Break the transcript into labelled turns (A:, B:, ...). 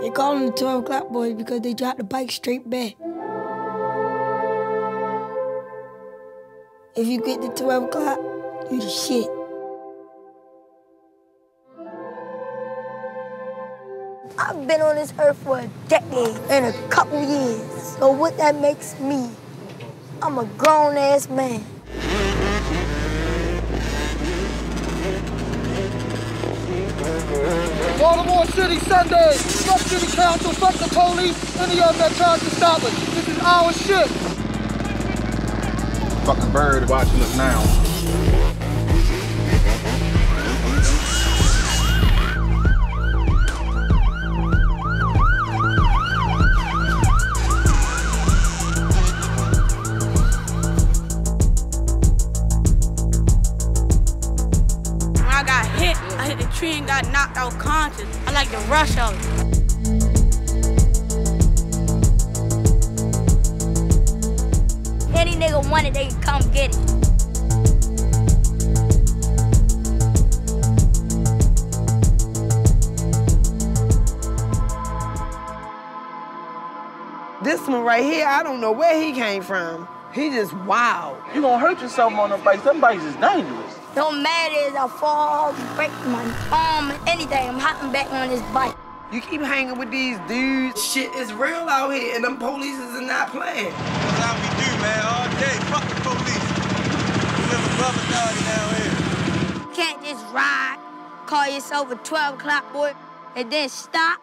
A: They call them the 12 o'clock boys because they drop the bike straight back. If you get to 12 o'clock, you the shit. I've been on this earth for a decade and a couple years. So what that makes me, I'm a grown ass man.
B: Baltimore City Sunday. Fuck City Council, fuck the police, any of them that to stop us. This is our shit.
C: Fucking bird watching us now.
D: I hit the tree and got knocked out conscious. I like to rush out.
A: Any nigga want it, they can come get it.
E: This one right here, I don't know where he came from. He just wild.
C: You gonna hurt yourself on them bikes. Them bikes is dangerous.
A: Don't matter if I fall, break my arm, anything. I'm hopping back on this bike.
E: You keep hanging with these dudes. Shit is real out here, and them police is not playing.
F: That's how we do, man. All day. Fuck the police. We live above authority down here.
A: You can't just ride, call yourself a 12 o'clock boy, and then stop.